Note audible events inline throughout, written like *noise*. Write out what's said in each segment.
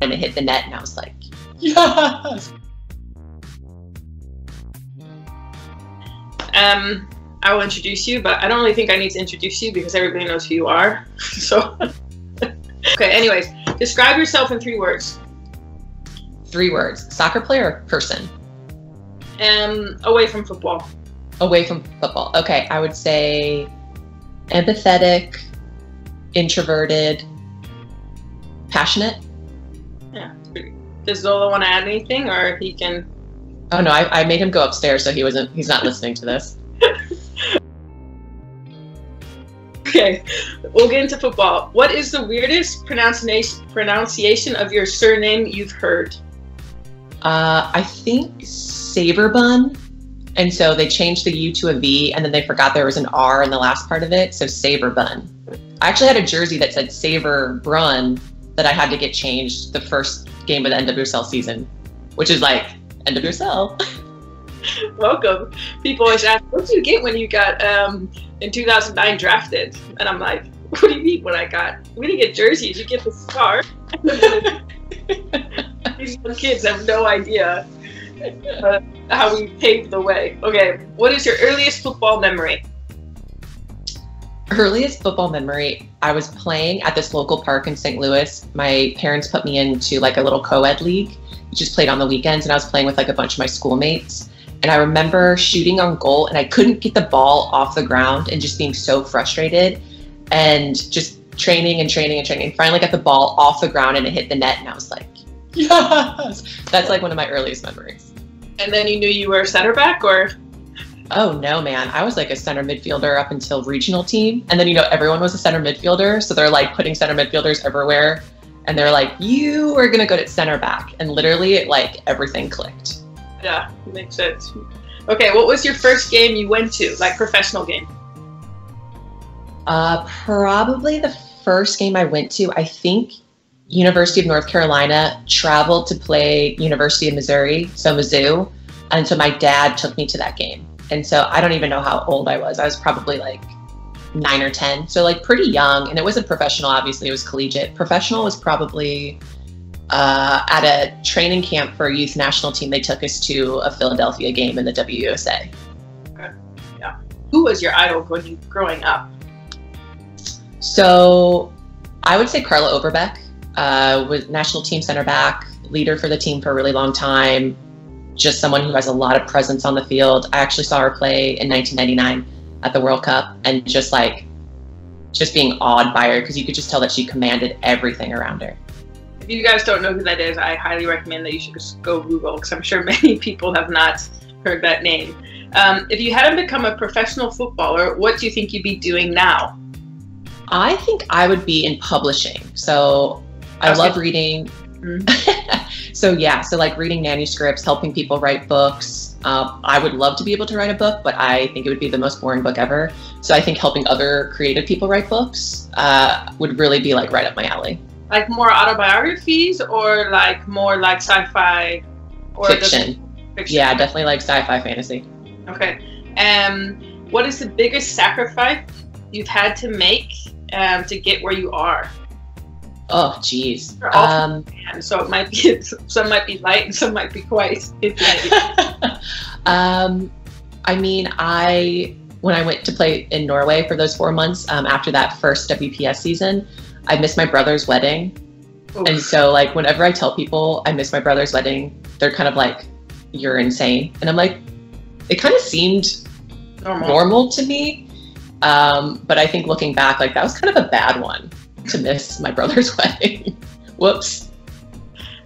And it hit the net, and I was like, Yes. Um, I will introduce you, but I don't really think I need to introduce you because everybody knows who you are. *laughs* so, *laughs* okay. Anyways, describe yourself in three words. three words soccer player, person, Um, away from football. away from football. Okay, I would say empathetic, introverted, passionate. Yeah. Does Zola want to add anything, or he can? Oh no, I, I made him go upstairs, so he wasn't. He's not listening to this. *laughs* Okay, we'll get into football. What is the weirdest pronunciation pronunciation of your surname you've heard? Uh, I think Saber Bun, and so they changed the U to a V, and then they forgot there was an R in the last part of it, so Saber Bun. I actually had a jersey that said Saber Brun that I had to get changed the first game of the NWSL season, which is like NWSL. *laughs* Welcome. People always ask, "What did you get when you got um, in 2009 drafted?" And I'm like, "What do you mean? What I got? We didn't get jerseys. You get the scar." *laughs* These kids have no idea uh, how we paved the way. Okay, what is your earliest football memory? Earliest football memory i was playing at this local park in st louis. My parents put me into like a little co-ed league which is played on the weekends and i was playing with like a bunch of my schoolmates. And i remember shooting on goal and i couldn't get the ball off the ground and just being so frustrated and just training and training and training. And finally got the ball off the ground and it hit the net and i was like *laughs* Yes. that's like one of my earliest memories. And then you knew you were center back, or Oh no, man. I was like a center midfielder up until regional team. And then, you know, everyone was a center midfielder. So they're like putting center midfielders everywhere. And they're like, you are going to go to center back. And literally, it, like, everything clicked. yeah, makes sense. Okay, what was your first game you went to, like professional game? Uh, probably the first game I went to, I think University of North Carolina traveled to play University of Missouri, so Mizzou. And so my dad took me to that game. And so I don't even know how old I was. I was probably like nine or 10. So, like, pretty young. And it wasn't professional, obviously, it was collegiate. Professional was probably uh, at a training camp for a youth national team. They took us to a Philadelphia game in the WUSA. Yeah. Who was your idol when you growing up? So I would say Carla Overbeck uh, was national team center back, leader for the team for a really long time. Just someone who has a lot of presence on the field. I actually saw her play in 1999 at the World Cup, and just like, just being awed by her because you could just tell that she commanded everything around her. If you guys don't know who that is, I highly recommend that you should just go Google because I'm sure *laughs* many people have not heard that name. Um, if you hadn't become a professional footballer, what do you think you'd be doing now? I think I would be in publishing. So I Okay. love reading. *laughs* so yeah, so like reading manuscripts, helping people write books. Um, I would love to be able to write a book, but I think it would be the most boring book ever. So I think helping other creative people write books uh, would really be like right up my alley. Like more autobiographies or like more like sci-fi or Fiction. fiction? Yeah, definitely like sci-fi fantasy. Okay. Um, what is the biggest sacrifice you've had to make um, to get where you are? Oh, geez. They're Um, so it might be *laughs* some might be light and some might be quite *laughs* um, I mean, I when I went to play in Norway for those four months um, after that first WPS season, I missed my brother's wedding, and so like whenever I tell people I miss my brother's wedding, they're kind of like, "You're insane," and I'm like, it kind of seemed Normal. normal to me, um, but I think looking back, like that was kind of a bad one to miss my brother's *laughs* wedding. Whoops.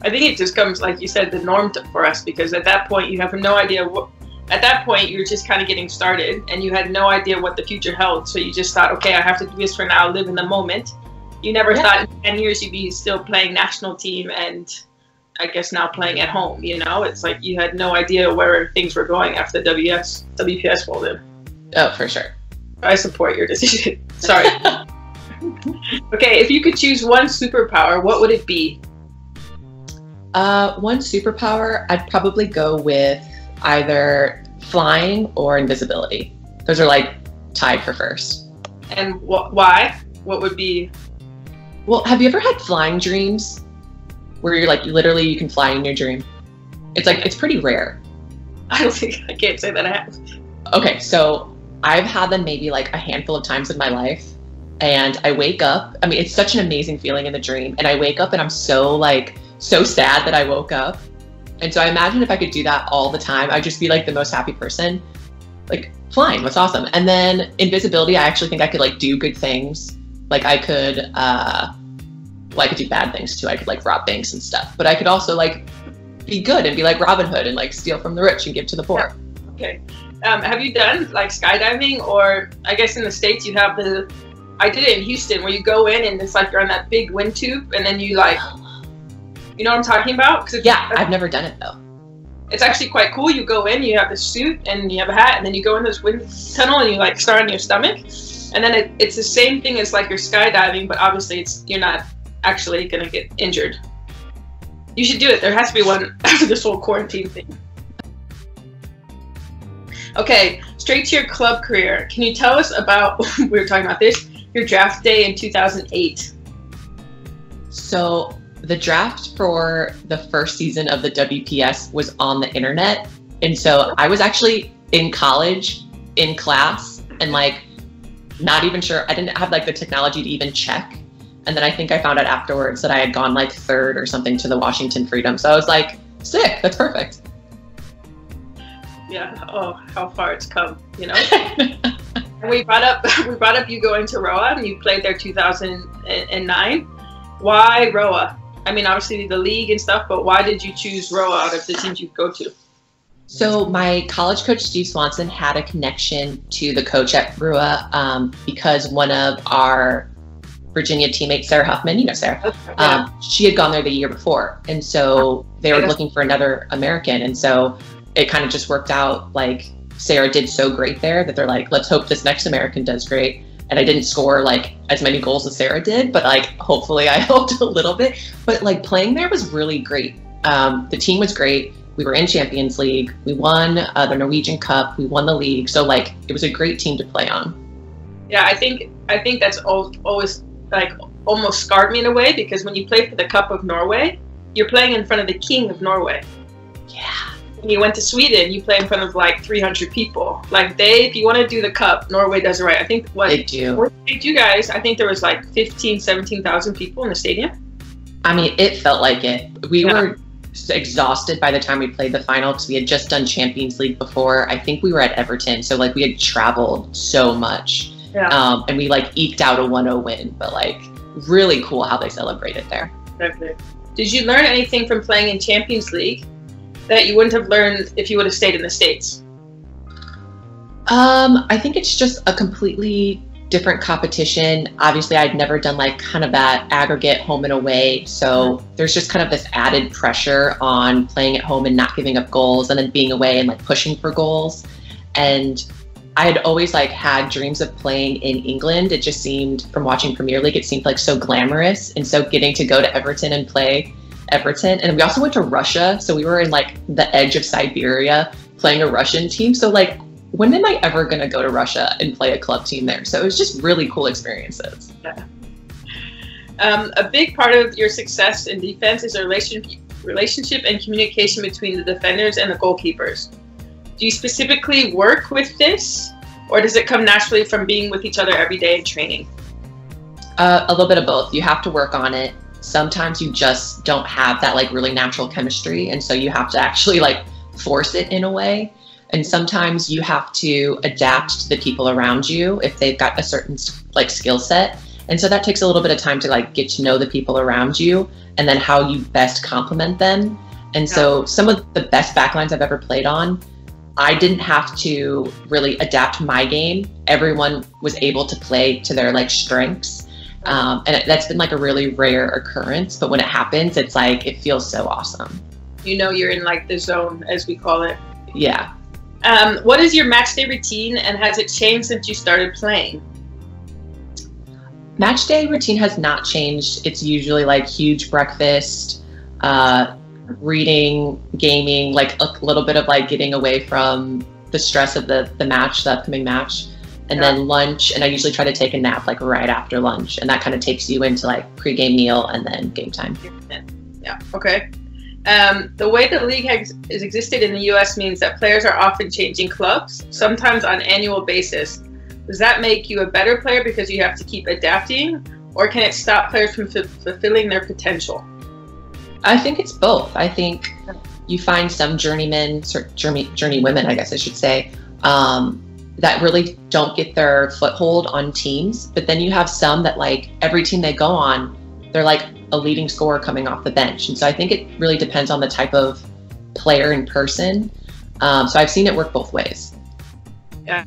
I think it just comes, like you said, the norm to, for us because at that point you have no idea what. At that point, you're just kind of getting started, and you had no idea what the future held. So you just thought, okay, I have to do this for now, live in the moment. You never Yeah. thought in ten years you'd be still playing national team, and I guess now playing at home. You know, it's like you had no idea where things were going after WS WPS folded. Oh, for sure. I support your decision. *laughs* Sorry. *laughs* okay, if you could choose one superpower, what would it be? Uh, one superpower, I'd probably go with either flying or invisibility. Those are like tied for first. And wh- why? what would be? Well, have you ever had flying dreams where you're like literally you can fly in your dream? It's like it's pretty rare. *laughs* I don't think I can't say that I have. Okay, so I've had them maybe like a handful of times in my life. And I wake up. I mean, it's such an amazing feeling in the dream. And I wake up and I'm so like so sad that I woke up. And so I imagine if I could do that all the time, I'd just be like the most happy person. Like flying was awesome. And then invisibility, I actually think I could like do good things. Like I could uh well, I could do bad things too. I could like rob banks and stuff. But I could also like be good and be like Robin Hood and like steal from the rich and give to the poor. Okay. Um, have you done like skydiving or I guess in the States you have the I did it in Houston where you go in and it's like you're on that big wind tube and then you like you know what I'm talking about? Cause it's, Yeah, I've never done it though. it's actually quite cool. You go in, you have the suit and you have a hat, and then you go in this wind tunnel and you like start on your stomach, and then it, it's the same thing as like you're skydiving, but obviously it's you're not actually gonna get injured. You should do it. There has to be one *laughs* after this whole quarantine thing. Okay, straight to your club career. Can you tell us about *laughs* we were talking about this your draft day in 2008? So the draft for the first season of the WPS was on the internet. And so I was actually in college, in class, and like not even sure. I didn't have like the technology to even check. And then I think I found out afterwards that I had gone like third or something to the Washington Freedom. So I was like, sick, that's perfect. Yeah. Oh, how far it's come, you know. *laughs* And we brought up *laughs* we brought up you going to Roa and you played there 2009. Why Roa? I mean, obviously the league and stuff, but why did you choose Roa out of the teams you go to? So my college coach Steve Swanson had a connection to the coach at Roa um, because one of our Virginia teammates, Sarah Huffman, you know Sarah, um, she had gone there the year before, and so they were looking for another American, and so it kind of just worked out. Like Sarah did so great there that they're like, let's hope this next American does great. And I didn't score like as many goals as Sarah did, but like hopefully I *laughs* helped a little bit. But like playing there was really great. Um, the team was great. We were in Champions League. We won uh, the Norwegian Cup. We won the league. So like it was a great team to play on. Yeah, I think I think that's al- always like almost scarred me in a way because when you play for the Cup of Norway, you're playing in front of the King of Norway. Yeah. When you went to Sweden, you play in front of like 300 people. Like they, if you want to do the Cup, Norway does it right. I think what They do. what did you guys? I think there was like 15, 17,000 people in the stadium. I mean, it felt like it. We Yeah. were exhausted by the time we played the final because we had just done Champions League before. I think we were at Everton, so like we had traveled so much, Yeah. um, and we like eked out a 1-0 win. But like, really cool how they celebrated there. Definitely. Did you learn anything from playing in Champions League that you wouldn't have learned if you would have stayed in the States? Um, I think it's just a completely different competition. Obviously, I'd never done like kind of that aggregate home and away. So there's just kind of this added pressure on playing at home and not giving up goals and then being away and like pushing for goals. And I had always like had dreams of playing in England. It just seemed from watching Premier League, it seemed like so glamorous. And so getting to go to Everton and play Everton. And we also went to Russia. So we were in like the edge of Siberia playing a Russian team. So like when am I ever going to go to Russia and play a club team there? So it was just really cool experiences. Um, a big part of your success in defense is a relation, relationship and communication between the defenders and the goalkeepers. Do you specifically work with this, or does it come naturally from being with each other every day in training? Uh, a little bit of both. You have to work on it. Sometimes you just don't have that like really natural chemistry, and so you have to actually like force it in a way. And sometimes you have to adapt to the people around you if they've got a certain like skill set. And so that takes a little bit of time to like get to know the people around you and then how you best complement them. And so some of the best backlines I've ever played on, I didn't have to really adapt my game. Everyone was able to play to their like strengths. Um, and that's been like a really rare occurrence. But when it happens, it's like it feels so awesome. You know, you're in like the zone, as we call it. Yeah. Um, what is your match day routine, and has it changed since you started playing? Match day routine has not changed. It's usually like huge breakfast, uh, reading, gaming, like a little bit of like getting away from the stress of the the match, the upcoming match, and Yeah. then lunch. And I usually try to take a nap like right after lunch, and that kind of takes you into like pre-game meal and then game time. Yeah. Okay. Um, the way the league has, existed in the U.S. means that players are often changing clubs, sometimes on annual basis. Does that make you a better player because you have to keep adapting, or can it stop players from f- fulfilling their potential? I think it's both. I think you find some journeymen, sort journey journey women, I guess I should say, um, that really don't get their foothold on teams. But then you have some that like every team they go on, they're like a leading scorer coming off the bench. And so I think it really depends on the type of player and person. Um, so I've seen it work both ways. Yeah.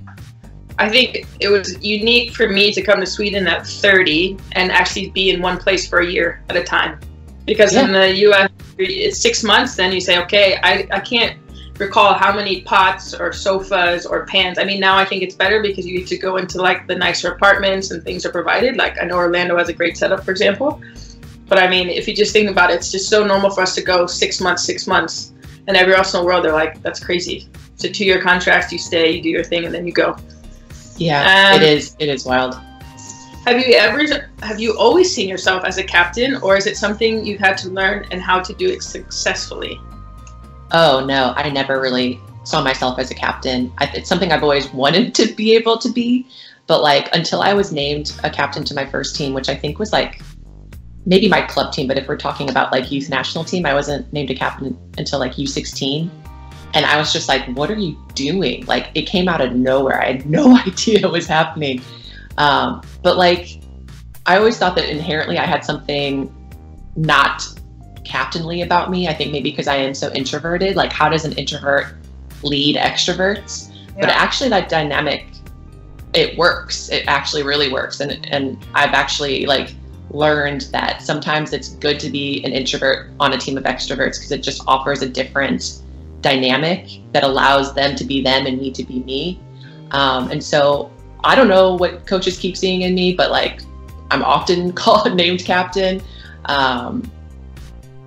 I think it was unique for me to come to Sweden at 30 and actually be in one place for a year at a time. Because in the US, it's six months, then you say, okay, I, I can't recall how many pots or sofas or pans. I mean, now I think it's better because you get to go into like the nicer apartments and things are provided. Like I know Orlando has a great setup, for example. But I mean, if you just think about it, it's just so normal for us to go six months, six months. And everywhere else in the world, they're like, that's crazy. It's a two year contract, you stay, you do your thing, and then you go. Yeah, Um, it is. It is wild. Have you ever have you always seen yourself as a captain or is it something you've had to learn and how to do it successfully? Oh no, I never really saw myself as a captain. I, it's something I've always wanted to be able to be, but like until I was named a captain to my first team, which I think was like maybe my club team, but if we're talking about like youth national team, I wasn't named a captain until like U16. And I was just like, what are you doing? Like it came out of nowhere. I had no *laughs* idea what was happening. Um, but like I always thought that inherently I had something not captainly about me. I think maybe because I am so introverted. Like, how does an introvert lead extroverts? But actually, that dynamic, it works. It actually really works. And and I've actually like learned that sometimes it's good to be an introvert on a team of extroverts because it just offers a different dynamic that allows them to be them and me to be me. Um, and so I don't know what coaches keep seeing in me, but like I'm often *laughs* called named captain. Um,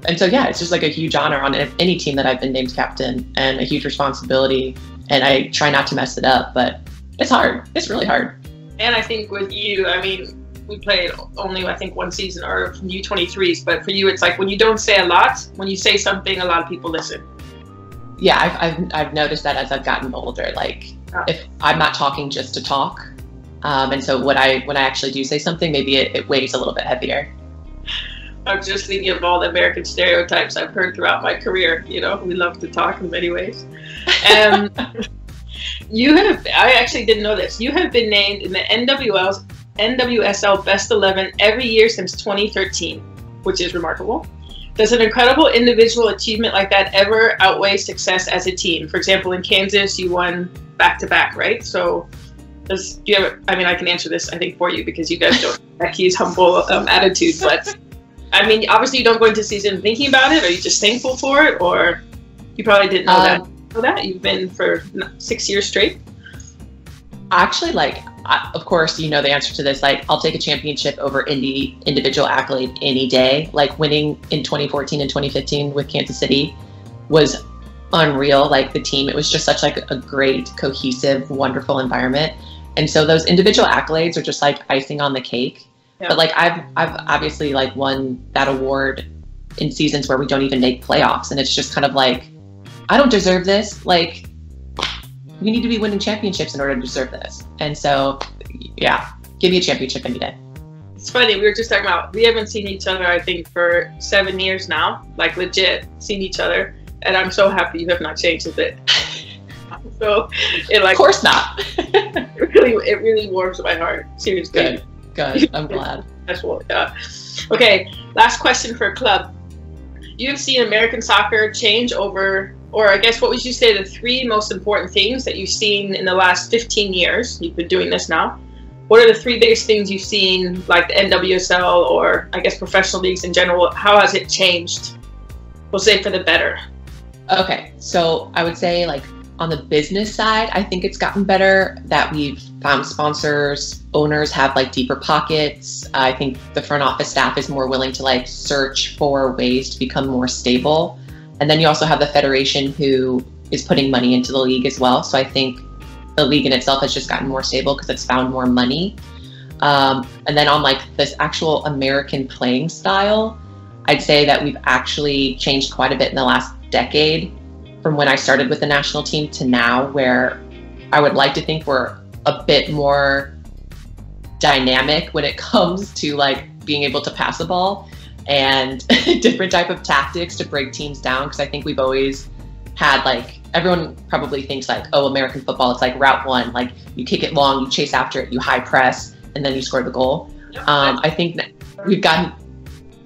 and so yeah, it's just like a huge honor on any team that I've been named captain and a huge responsibility. And I try not to mess it up, but it's hard. It's really hard. And I think with you, I mean, we played only I think one season or U23s, but for you it's like when you don't say a lot, when you say something a lot of people listen. Yeah, I've, I've, I've noticed that as I've gotten older. Like Yeah. if I'm not talking just to talk, um, and so when I when I actually do say something, maybe it, it weighs a little bit heavier. I'm just thinking of all the American stereotypes I've heard throughout my career. You know, we love to talk in many ways. Um, *laughs* you have, I actually didn't know this. You have been named in the NWL's NWSL Best 11 every year since 2013, which is remarkable. Does an incredible individual achievement like that ever outweigh success as a team? For example, in Kansas, you won back to back, right? So, does do you have? I mean, I can answer this, I think, for you because you guys don't have Becky's humble um, attitude, but. I mean, obviously, you don't go into season thinking about it. Are you just thankful for it, or you probably didn't know that? Um, Know that you've been for six years straight. actually like I, of course you know the answer to this like i'll take a championship over indie individual accolade any day like winning in 2014 and 2015 with kansas city was unreal like the team it was just such like a great cohesive wonderful environment and so those individual accolades are just like icing on the cake Yeah. but like i've i've obviously like won that award in seasons where we don't even make playoffs and it's just kind of like i don't deserve this like we need to be winning championships in order to deserve this. And so, yeah, give me a championship any day. It's funny. We were just talking about we haven't seen each other. I think for seven years now, like legit seen each other, and I'm so happy you have not changed a bit. *laughs* so it like Of course not. *laughs* it really it really warms my heart. Seriously. Good, good. I'm *laughs* glad. That's what. Yeah. Okay. Last question for club. You have seen American soccer change over, or I guess what would you say the three most important things that you've seen in the last 15 years? You've been doing this now. What are the three biggest things you've seen, like the NWSL or I guess professional leagues in general? How has it changed? We'll say for the better. Okay, so I would say like on the business side, I think it's gotten better that we've found sponsors, owners have like deeper pockets. I think the front office staff is more willing to like search for ways to become more stable. And then you also have the federation who is putting money into the league as well. So I think the league in itself has just gotten more stable because it's found more money. Um, and then on like this actual American playing style, I'd say that we've actually changed quite a bit in the last decade from when I started with the national team to now, where I would like to think we're a bit more dynamic when it *laughs* comes to like being able to pass the ball and *laughs* different type of tactics to break teams down because I think we've always had like everyone probably thinks like oh American football it's like route one like you kick it long you chase after it you high press and then you score the goal. Um, I think we've gotten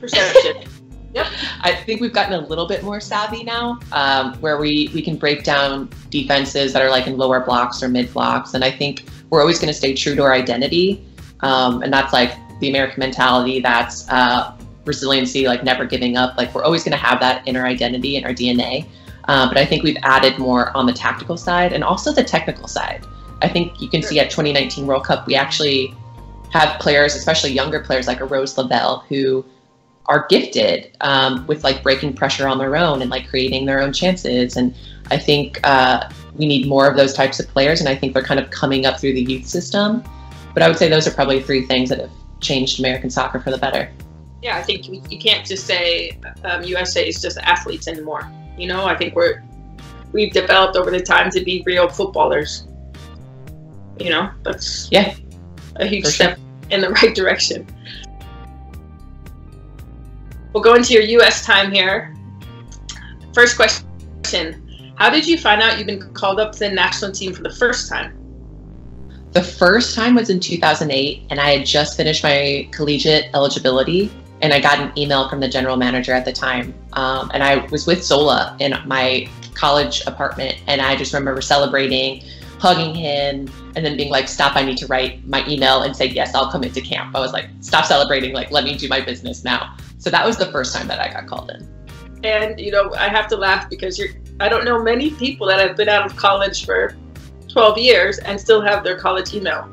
perception. Yep. I think we've gotten a little bit more savvy now, um, where we we can break down defenses that are like in lower blocks or mid blocks, and I think we're always going to stay true to our identity, um, and that's like the American mentality. That's uh, resiliency, like never giving up. Like we're always going to have that in our identity and our DNA. Uh, but I think we've added more on the tactical side and also the technical side. I think you can see at 2019 World Cup, we actually have players, especially younger players like a Rose Lavelle, who are gifted um, with like breaking pressure on their own and like creating their own chances. And I think uh, we need more of those types of players. And I think they're kind of coming up through the youth system. But I would say those are probably three things that have changed American soccer for the better. Yeah, I think you can't just say um, USA is just athletes anymore. You know, I think we're we've developed over the time to be real footballers. You know, that's yeah a huge step in the *laughs* right direction. We'll go into your US time here. First question How did you find out you've been called up to the national team for the first time? The first time was in 2008, and I had just finished my collegiate eligibility. And I got an email from the general manager at the time. Um, and I was with Zola in my college apartment. And I just remember celebrating, hugging him, and then being like, stop, I need to write my email and say, yes, I'll come into camp. I was like, stop celebrating, like, let me do my business now. So that was the first time that I got called in. And, you know, I have to laugh because you're, I don't know many people that have been out of college for 12 years and still have their college email.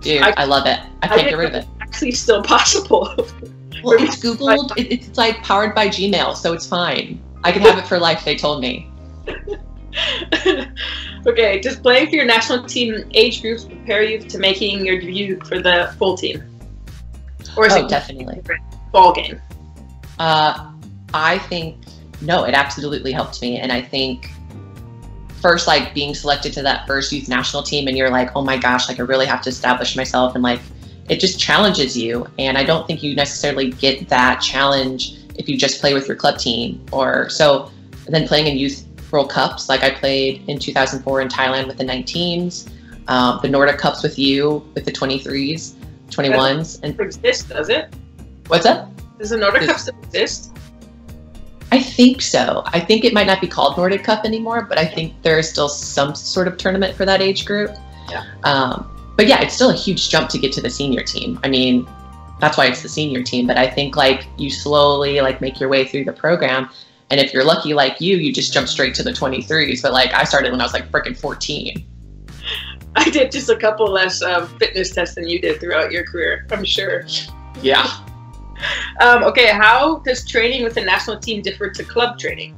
Dude, I, I love it. I can't I get rid of it. Actually, still possible. *laughs* well, it's Googled. it's like powered by Gmail, so it's fine. I can have it for life. They told me. *laughs* okay, does playing for your national team age groups prepare you to making your debut for the full team? Or is oh, it definitely ball game? Uh, I think no, it absolutely helped me, and I think first like being selected to that first youth national team, and you're like, oh my gosh, like I really have to establish myself, and like it just challenges you, and I don't think you necessarily get that challenge if you just play with your club team or so. Then playing in youth World Cups. Like I played in 2004 in Thailand with the 19s, um, the Nordic Cups with you with the 23s, 21s, and exist does it? What's that? Does the Nordic Cup still exist? I think so. I think it might not be called Nordic Cup anymore, but I think there is still some sort of tournament for that age group. Yeah. Um, but yeah, it's still a huge jump to get to the senior team. I mean, that's why it's the senior team. But I think like you slowly like make your way through the program, and if you're lucky like you, you just jump straight to the 23s. But like I started when I was like freaking 14. *laughs* I did just a couple less um, fitness tests than you did throughout your career, I'm sure. Yeah. Um, okay, how does training with the national team differ to club training?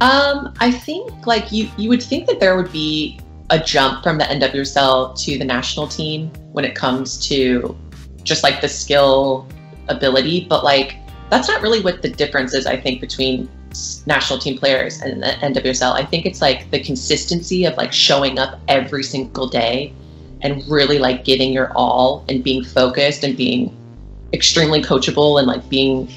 Um, I think like you you would think that there would be a jump from the NWSL to the national team when it comes to just like the skill ability, but like that's not really what the difference is, I think, between national team players and the NWSL. I think it's like the consistency of like showing up every single day and really like giving your all and being focused and being extremely coachable and like being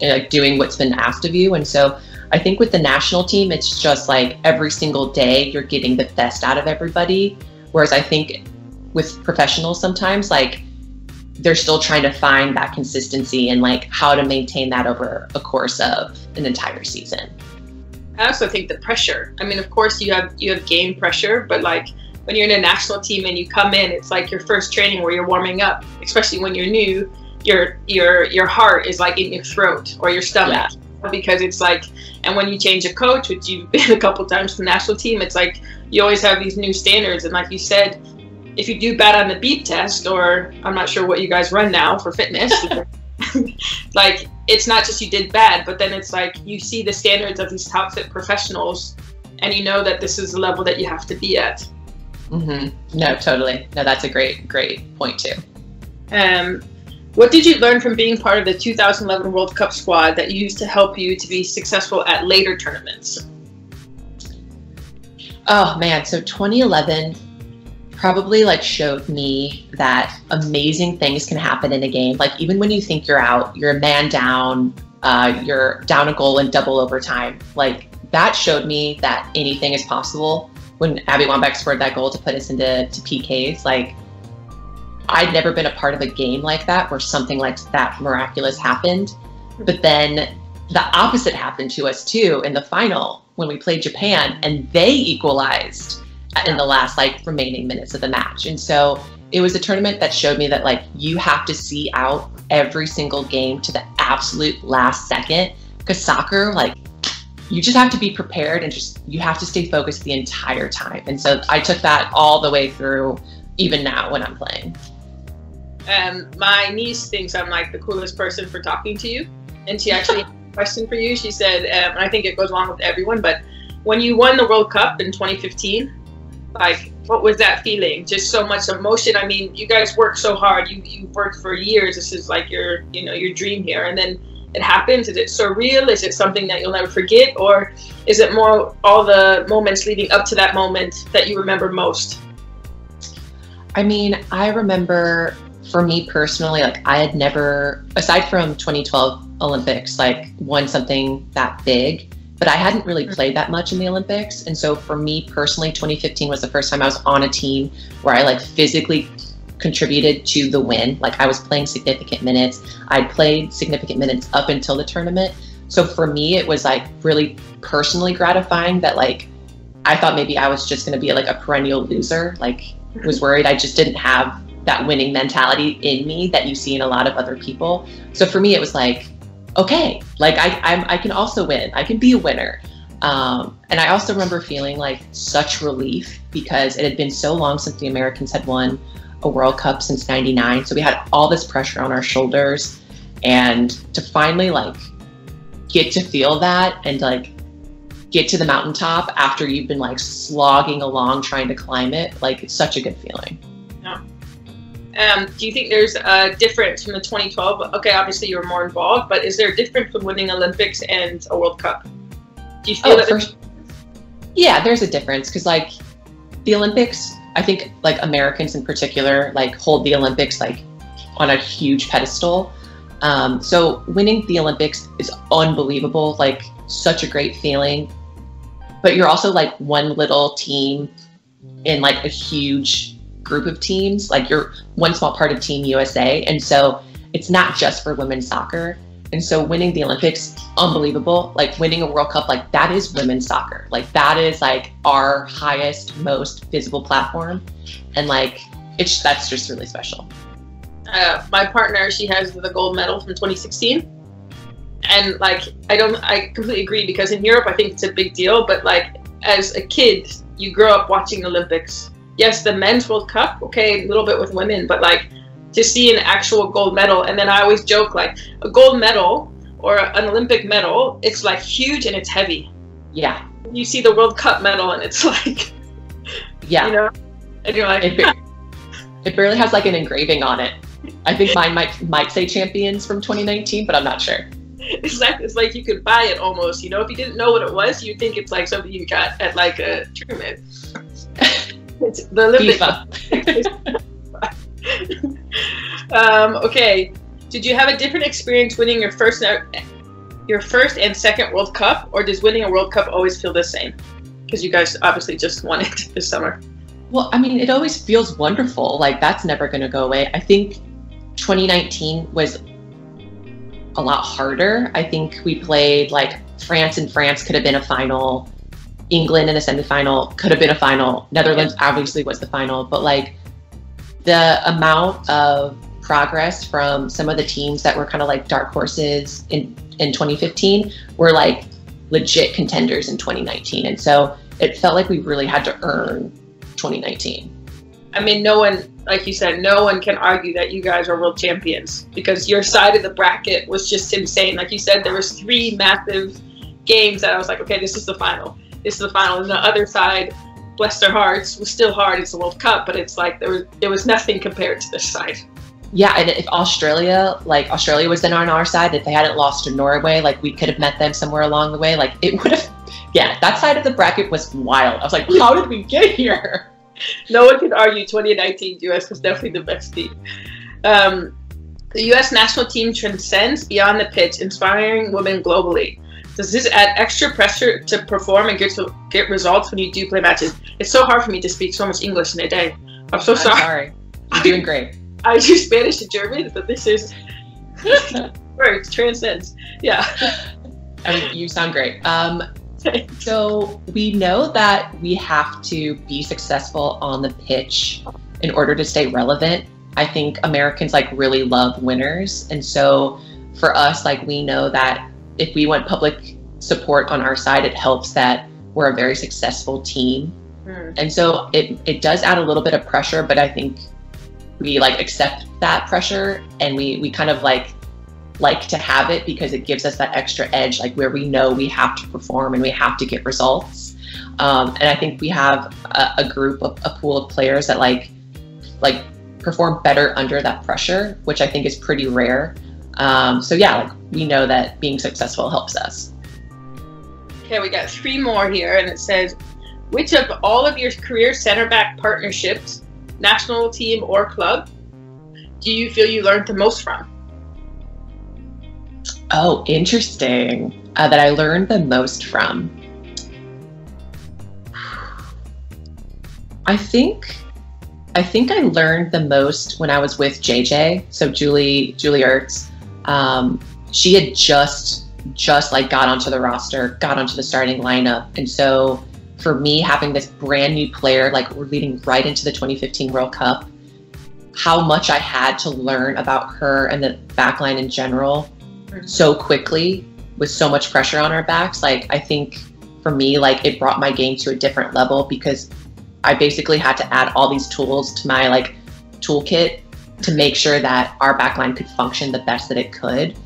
like doing what's been asked of you. And so I think with the national team, it's just like every single day you're getting the best out of everybody. Whereas I think with professionals sometimes like they're still trying to find that consistency and like how to maintain that over a course of an entire season. I also think the pressure. I mean, of course you have you have game pressure, but like when you're in a national team and you come in, it's like your first training where you're warming up, especially when you're new. Your your your heart is like in your throat or your stomach yeah. because it's like, and when you change a coach, which you've been a couple times to the national team, it's like you always have these new standards, and like you said, if you do bad on the beep test, or I'm not sure what you guys run now for fitness, *laughs* *laughs* like it's not just you did bad, but then it's like you see the standards of these top fit professionals, and you know that this is the level that you have to be at. Mm-hmm. No, totally. No, that's a great, great point too. Um, what did you learn from being part of the 2011 World Cup squad that you used to help you to be successful at later tournaments? Oh man, so 2011 probably like showed me that amazing things can happen in a game. Like even when you think you're out, you're a man down, uh, you're down a goal in double overtime. Like that showed me that anything is possible. When Abby Wambach scored that goal to put us into to PKs, like I'd never been a part of a game like that where something like that miraculous happened. But then the opposite happened to us too in the final when we played Japan and they equalized in the last like remaining minutes of the match. And so it was a tournament that showed me that like you have to see out every single game to the absolute last second because soccer like you just have to be prepared and just you have to stay focused the entire time. And so I took that all the way through even now when I'm playing. Um, my niece thinks I'm like the coolest person for talking to you, and she actually *laughs* had a question for you. She said, um, and I think it goes along with everyone, but when you won the World Cup in 2015, like what was that feeling? Just so much emotion. I mean, you guys worked so hard. You you worked for years. This is like your you know your dream here, and then it happens. Is it surreal? Is it something that you'll never forget, or is it more all the moments leading up to that moment that you remember most? I mean, I remember for me personally, like I had never, aside from 2012 Olympics, like won something that big, but I hadn't really mm-hmm. played that much in the Olympics. And so for me personally, 2015 was the first time I was on a team where I like physically contributed to the win. Like I was playing significant minutes. I played significant minutes up until the tournament. So for me, it was like really personally gratifying that like I thought maybe I was just going to be like a perennial loser. Like was worried I just didn't have that winning mentality in me that you see in a lot of other people. So for me, it was like, okay, like I, I'm, I can also win. I can be a winner. Um, and I also remember feeling like such relief because it had been so long since the Americans had won a World Cup since 99. So we had all this pressure on our shoulders. And to finally like get to feel that and like get to the mountaintop after you've been like slogging along trying to climb it, like it's such a good feeling. Yeah. Um, do you think there's a difference from the 2012? Okay, obviously you were more involved, but is there a difference from winning Olympics and a World Cup? Do you feel Oh, that? for, yeah, there's a difference because like the Olympics, I think like Americans in particular like hold the Olympics like on a huge pedestal. Um, so winning the Olympics is unbelievable, like such a great feeling. But you're also like one little team in like a huge group of teams. Like you're one small part of Team USA, and so it's not just for women's soccer. And so winning the Olympics, unbelievable. Like winning a World Cup, like that is women's soccer. Like that is like our highest, most visible platform. And like it's that's just really special. uh, my partner, she has the gold medal from 2016. And like, I don't, I completely agree because in Europe, I think it's a big deal. But like, as a kid, you grow up watching Olympics. Yes, the men's World Cup, okay, a little bit with women, but like to see an actual gold medal. And then I always joke like a gold medal or an Olympic medal, it's like huge and it's heavy. Yeah. You see the World Cup medal and it's *laughs* like, Yeah. you know, and you're like, It, ba- *laughs* it barely has like an engraving on it. I think mine might might say champions from 2019, but I'm not sure. it's like it's like you could buy it almost. You know, if you didn't know what it was, you'd think it's like something you got at like a tournament. *laughs* it's the Olympic. *laughs* Um, okay, did you have a different experience winning your first your first and second World Cup, or does winning a World Cup always feel the same? Because you guys obviously just won it *laughs* this summer. Well, I mean, it always feels wonderful. Like that's never going to go away. I think 2019 was a lot harder. I think we played like France and France could have been a final. England in a semifinal could have been a final. Netherlands obviously was the final, but like the amount of progress from some of the teams that were kind of like dark horses in in 2015 were like legit contenders in 2019, and so it felt like we really had to earn 2019. I mean, no one, like you said, no one can argue that you guys are world champions because your side of the bracket was just insane. Like you said, there was three massive games that I was like, okay, this is the final. this is the final. And the other side, bless their hearts, was still hard. It's the World Cup, but it's like there was there was nothing compared to this side. Yeah, and if Australia, like Australia was then on our side, if they hadn't lost to Norway, like we could have met them somewhere along the way. Like it would have, yeah, that side of the bracket was wild. I was like, how did we get here? No one can argue 2019 US was definitely the best team. Um, the US national team transcends beyond the pitch, inspiring women globally. Does this add extra pressure to perform and get to get results when you do play matches? It's so hard for me to speak so much English in a day. I'm so sorry. I'm sorry. You're doing *laughs* great. I do Spanish and German, but this is *laughs* it transcends. Yeah. *laughs* I mean, you sound great. Um, so we know that we have to be successful on the pitch in order to stay relevant. I think Americans like really love winners, and so for us, like we know that if we want public support on our side, it helps that we're a very successful team. Mm. And so it, it does add a little bit of pressure, but I think we like accept that pressure and we we kind of like like to have it because it gives us that extra edge like where we know we have to perform and we have to get results um, and i think we have a, a group of a pool of players that like like perform better under that pressure which i think is pretty rare um, so yeah like we know that being successful helps us okay we got three more here and it says which of all of your career center back partnerships national team, or club do you feel you learned the most from? Oh, interesting. Uh, that I learned the most from. I think I think I learned the most when I was with JJ. So Julie Julie Ertz, um, she had just just like got onto the roster, got onto the starting lineup, and so for me, having this brand new player, like leading right into the 2015 World Cup, how much I had to learn about her and the backline in general so quickly with so much pressure on our backs. Like, I think for me, like it brought my game to a different level because I basically had to add all these tools to my like toolkit to make sure that our backline could function the best that it could.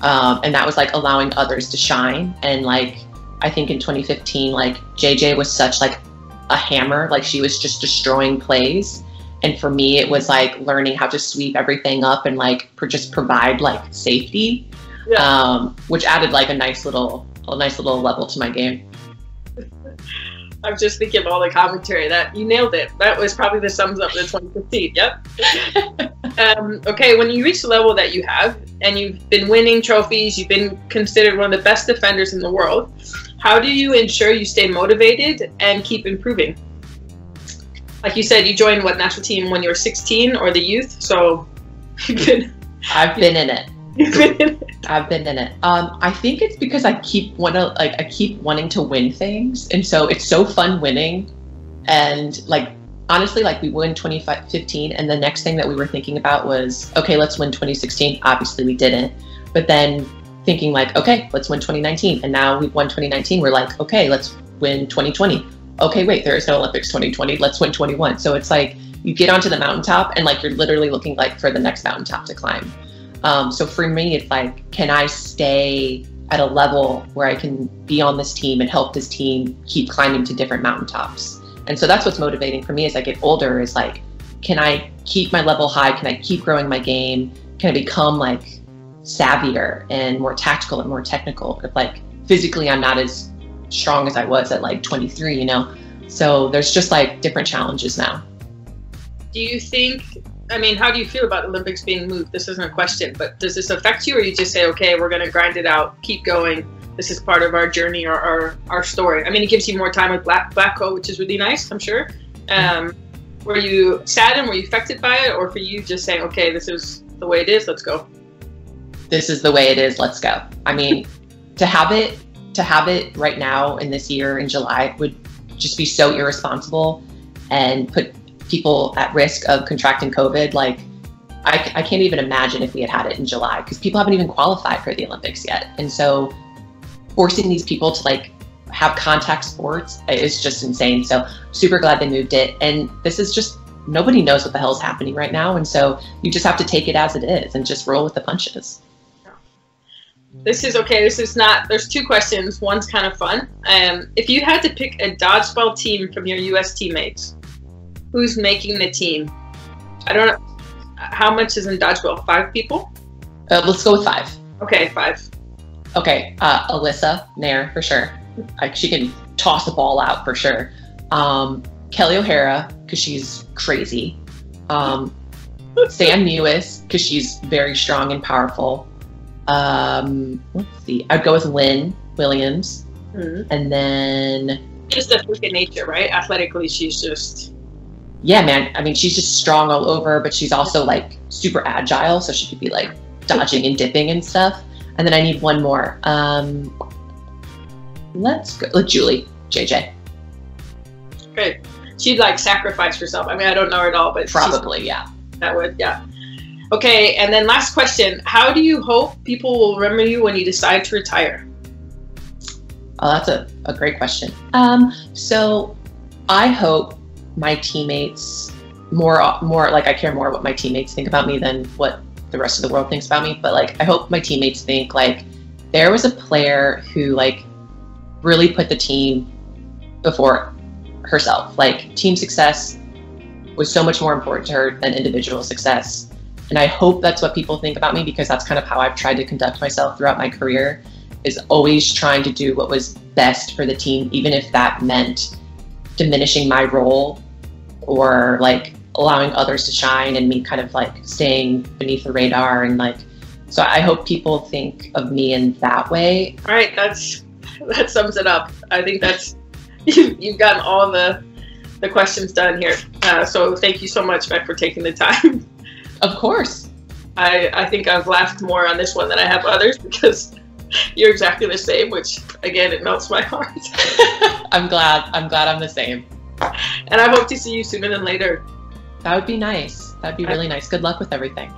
Um, and that was like allowing others to shine and like I think in 2015, like JJ was such like a hammer, like she was just destroying plays. And for me, it was like learning how to sweep everything up and like just provide like safety, yeah. um, which added like a nice little, a nice little level to my game. *laughs* I'm just thinking of all the commentary that you nailed it. That was probably the sums up the 2015. Yep. *laughs* um, okay, when you reach the level that you have and you've been winning trophies, you've been considered one of the best defenders in the world. How do you ensure you stay motivated and keep improving? Like you said, you joined what national team when you were 16 or the youth, so *laughs* you've been. I've been in it. I've been in it. Um, I think it's because I keep want to like I keep wanting to win things, and so it's so fun winning. And like honestly, like we won 2015, and the next thing that we were thinking about was okay, let's win 2016. Obviously, we didn't, but then thinking like, okay, let's win 2019. And now we've won 2019. We're like, okay, let's win 2020. Okay, wait, there is no Olympics 2020. Let's win 21. So it's like you get onto the mountaintop and like you're literally looking like for the next mountaintop to climb. Um, so for me, it's like, can I stay at a level where I can be on this team and help this team keep climbing to different mountaintops? And so that's what's motivating for me as I get older is like, can I keep my level high? Can I keep growing my game? Can I become like savvier and more tactical and more technical. But like physically, I'm not as strong as I was at like 23, you know? So there's just like different challenges now. Do you think, I mean, how do you feel about Olympics being moved? This isn't a question, but does this affect you or you just say, okay, we're going to grind it out, keep going? This is part of our journey or our, our story. I mean, it gives you more time with Black Blacko, which is really nice, I'm sure. Um, were you saddened? Were you affected by it? Or for you just saying, okay, this is the way it is, let's go? this is the way it is let's go i mean to have it to have it right now in this year in july would just be so irresponsible and put people at risk of contracting covid like I, I can't even imagine if we had had it in july because people haven't even qualified for the olympics yet and so forcing these people to like have contact sports is just insane so super glad they moved it and this is just nobody knows what the hell is happening right now and so you just have to take it as it is and just roll with the punches This is okay. This is not. There's two questions. One's kind of fun. Um, if you had to pick a dodgeball team from your U.S. teammates, who's making the team? I don't know. How much is in dodgeball? Five people? Uh, let's go with five. Okay, five. Okay, uh, Alyssa Naeher for sure. Like she can toss the ball out for sure. Um, Kelly O'Hara because she's crazy. Um, Sam Mewis because she's very strong and powerful. Um, let's see. I'd go with Lynn Williams, Mhm. and then Just a freak of nature, right? Athletically, she's just. Yeah, man. I mean, she's just strong all over, but she's also like super agile, so she could be like dodging and dipping and stuff. And then I need one more. Um, let's go. Let Julie JJ. Great. She'd like sacrifice herself. I mean, I don't know her at all, but Probably, yeah. that would, yeah. Okay, and then last question: How do you hope people will remember you when you decide to retire? Oh, that's a, a great question. Um, so I hope my teammates more more like I care more what my teammates think about me than what the rest of the world thinks about me. But like I hope my teammates think like there was a player who like really put the team before herself. Like team success was so much more important to her than individual success. And I hope that's what people think about me because that's kind of how I've tried to conduct myself throughout my career is always trying to do what was best for the team, even if that meant diminishing my role or like allowing others to shine and me kind of like staying beneath the radar and like so I hope people think of me in that way. All right, that's *laughs* that sums it up. I think that's *laughs* you, you've gotten all the the questions done here. Uh, so thank you so much, Beck, for taking the time. *laughs* Of course. I I think I've laughed more on this one than I have others because you're exactly the same. Which again, it melts my heart. I'm glad. I'm glad I'm the same. And I hope to see you sooner than later. That would be nice. That'd be really nice. Good luck with everything.